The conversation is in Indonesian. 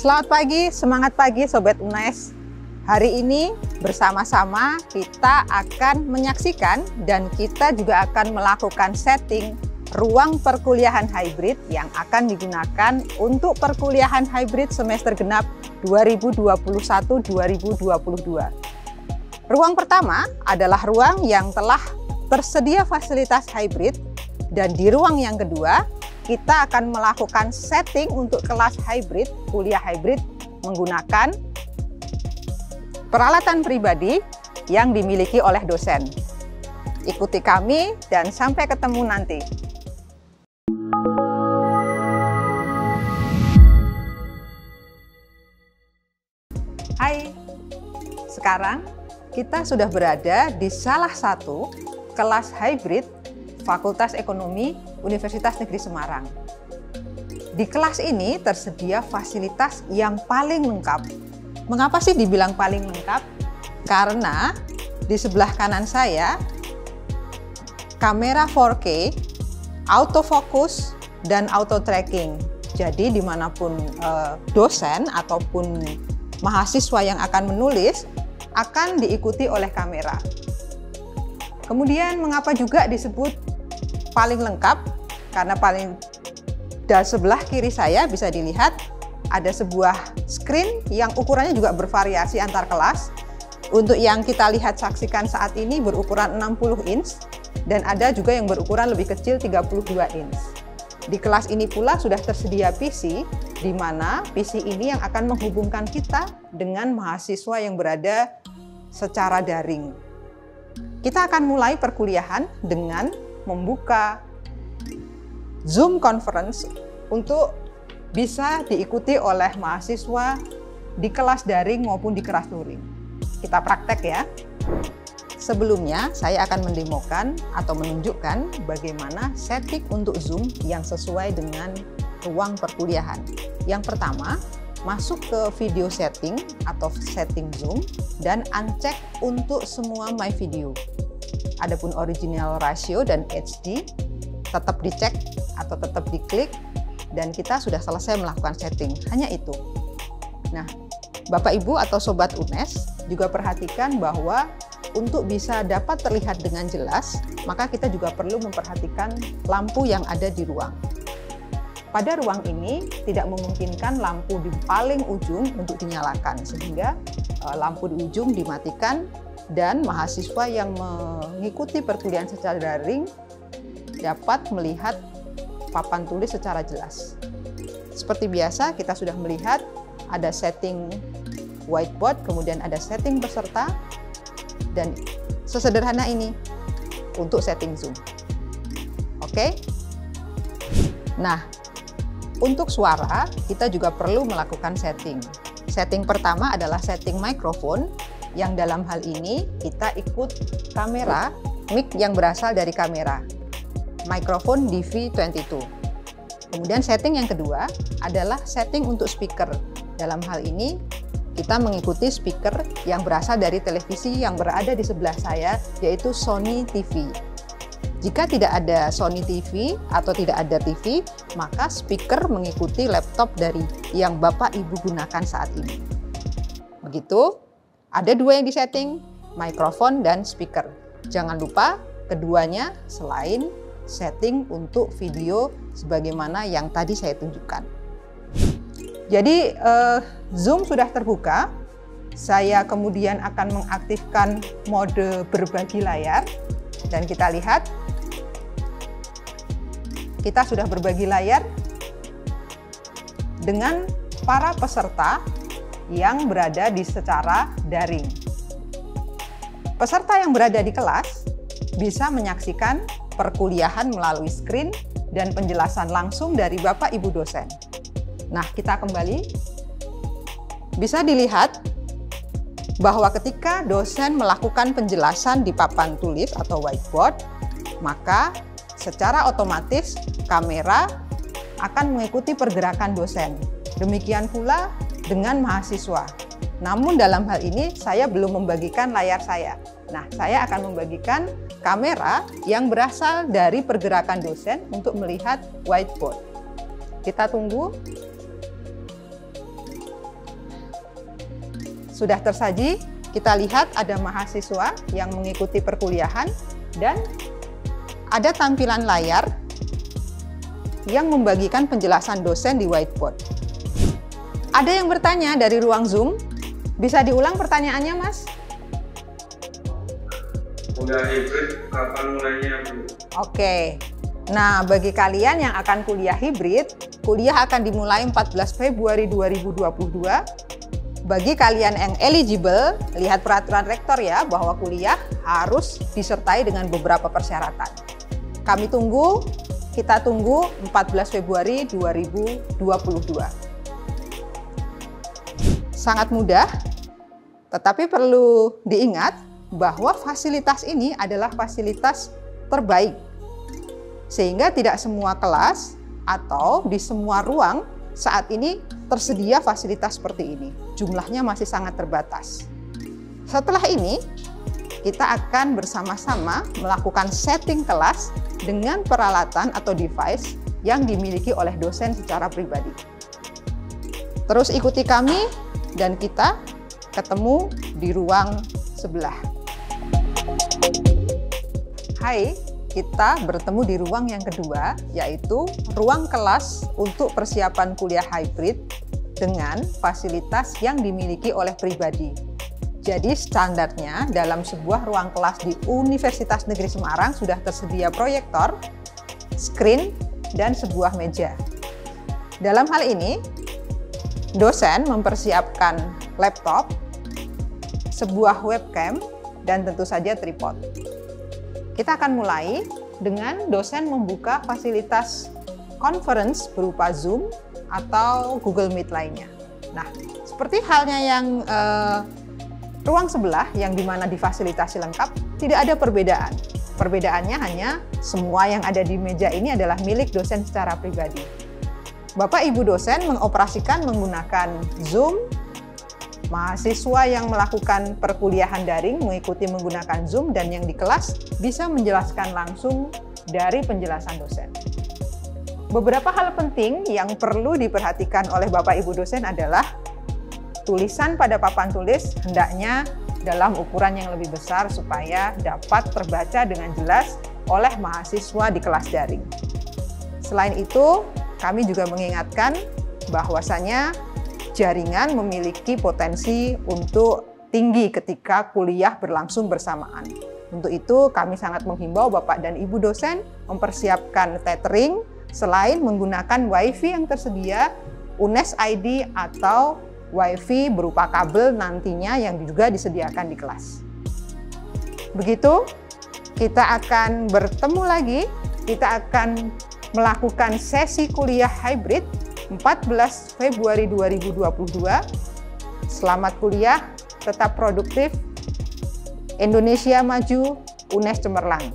Selamat pagi, semangat pagi Sobat UNES. Hari ini bersama-sama kita akan menyaksikan dan kita juga akan melakukan setting ruang perkuliahan hybrid yang akan digunakan untuk perkuliahan hybrid semester genap 2021-2022. Ruang pertama adalah ruang yang telah tersedia fasilitas hybrid dan di ruang yang kedua kita akan melakukan setting untuk kelas hybrid, kuliah hybrid menggunakan peralatan pribadi yang dimiliki oleh dosen. Ikuti kami dan sampai ketemu nanti. Hai, sekarang kita sudah berada di salah satu kelas hybrid Fakultas Ekonomi Universitas Negeri Semarang. Di kelas ini tersedia fasilitas yang paling lengkap. Mengapa sih dibilang paling lengkap? Karena di sebelah kanan saya kamera 4K, autofocus, dan auto tracking. Jadi di mana pun eh, dosen ataupun mahasiswa yang akan menulis akan diikuti oleh kamera. Kemudian mengapa juga disebut paling lengkap? Karena paling dari sebelah kiri saya bisa dilihat ada sebuah screen yang ukurannya juga bervariasi antar kelas. Untuk yang kita lihat saksikan saat ini berukuran 60 inch dan ada juga yang berukuran lebih kecil 32 inch. Di kelas ini pula sudah tersedia PC, di mana PC ini yang akan menghubungkan kita dengan mahasiswa yang berada secara daring. Kita akan mulai perkuliahan dengan membuka Zoom conference untuk bisa diikuti oleh mahasiswa di kelas daring maupun di kelas luring. Kita praktek ya. Sebelumnya, saya akan mendemokan atau menunjukkan bagaimana setting untuk Zoom yang sesuai dengan ruang perkuliahan. Yang pertama, masuk ke video setting atau setting Zoom dan uncheck untuk semua My Video. Adapun original ratio dan HD tetap dicek atau tetap diklik dan kita sudah selesai melakukan setting. Hanya itu. Nah, Bapak Ibu atau Sobat UNES juga perhatikan bahwa untuk bisa dapat terlihat dengan jelas, maka kita juga perlu memperhatikan lampu yang ada di ruang. Pada ruang ini tidak memungkinkan lampu di paling ujung untuk dinyalakan, sehingga eh, lampu di ujung dimatikan dan mahasiswa yang mengikuti perkuliahan secara daring dapat melihat papan tulis secara jelas. Seperti biasa, kita sudah melihat ada setting whiteboard, kemudian ada setting peserta, dan sesederhana ini untuk setting Zoom. Oke? Nah, untuk suara, kita juga perlu melakukan setting. Setting pertama adalah setting mikrofon, yang dalam hal ini kita ikut kamera, mic yang berasal dari kamera microphone DV22. Kemudian setting yang kedua adalah setting untuk speaker. Dalam hal ini kita mengikuti speaker yang berasal dari televisi yang berada di sebelah saya yaitu Sony TV. Jika tidak ada Sony TV atau tidak ada TV, maka speaker mengikuti laptop dari yang Bapak Ibu gunakan saat ini. Begitu, ada dua yang disetting, mikrofon dan speaker. Jangan lupa keduanya selain setting untuk video sebagaimana yang tadi saya tunjukkan. Jadi eh, Zoom sudah terbuka. Saya kemudian akan mengaktifkan mode berbagi layar dan kita lihat kita sudah berbagi layar dengan para peserta yang berada di secara daring. Peserta yang berada di kelas bisa menyaksikan perkuliahan melalui screen dan penjelasan langsung dari Bapak Ibu dosen. Nah, kita kembali. Bisa dilihat bahwa ketika dosen melakukan penjelasan di papan tulis atau whiteboard, maka secara otomatis kamera akan mengikuti pergerakan dosen. Demikian pula dengan mahasiswa. Namun dalam hal ini saya belum membagikan layar saya. Nah, saya akan membagikan kamera yang berasal dari pergerakan dosen untuk melihat whiteboard. Kita tunggu. sudah tersaji. Kita lihat ada mahasiswa yang mengikuti perkuliahan dan ada tampilan layar yang membagikan penjelasan dosen di whiteboard. Ada yang bertanya dari ruang Zoom, bisa diulang pertanyaannya, Mas? Kuliah hibrid kapan mulainya, Bu? Oke. Nah, bagi kalian yang akan kuliah hibrid, kuliah akan dimulai 14 Februari 2022 bagi kalian yang eligible, lihat peraturan rektor ya bahwa kuliah harus disertai dengan beberapa persyaratan. Kami tunggu, kita tunggu 14 Februari 2022. Sangat mudah, tetapi perlu diingat bahwa fasilitas ini adalah fasilitas terbaik. Sehingga tidak semua kelas atau di semua ruang saat ini tersedia fasilitas seperti ini. Jumlahnya masih sangat terbatas. Setelah ini, kita akan bersama-sama melakukan setting kelas dengan peralatan atau device yang dimiliki oleh dosen secara pribadi. Terus ikuti kami dan kita ketemu di ruang sebelah. Hai, kita bertemu di ruang yang kedua, yaitu ruang kelas untuk persiapan kuliah hybrid dengan fasilitas yang dimiliki oleh pribadi. Jadi standarnya dalam sebuah ruang kelas di Universitas Negeri Semarang sudah tersedia proyektor, screen, dan sebuah meja. Dalam hal ini, dosen mempersiapkan laptop, sebuah webcam, dan tentu saja tripod. Kita akan mulai dengan dosen membuka fasilitas conference berupa Zoom atau Google Meet lainnya. Nah, seperti halnya yang eh, ruang sebelah yang di mana difasilitasi lengkap, tidak ada perbedaan. Perbedaannya hanya semua yang ada di meja ini adalah milik dosen secara pribadi. Bapak Ibu dosen mengoperasikan menggunakan Zoom, Mahasiswa yang melakukan perkuliahan daring mengikuti menggunakan Zoom dan yang di kelas bisa menjelaskan langsung dari penjelasan dosen. Beberapa hal penting yang perlu diperhatikan oleh Bapak Ibu dosen adalah tulisan pada papan tulis hendaknya dalam ukuran yang lebih besar supaya dapat terbaca dengan jelas oleh mahasiswa di kelas daring. Selain itu, kami juga mengingatkan bahwasanya jaringan memiliki potensi untuk tinggi ketika kuliah berlangsung bersamaan. Untuk itu, kami sangat menghimbau Bapak dan Ibu dosen mempersiapkan tethering selain menggunakan WiFi yang tersedia, UNES ID atau WiFi berupa kabel nantinya yang juga disediakan di kelas. Begitu, kita akan bertemu lagi, kita akan melakukan sesi kuliah hybrid 14 Februari 2022. Selamat kuliah, tetap produktif. Indonesia maju, UNES cemerlang.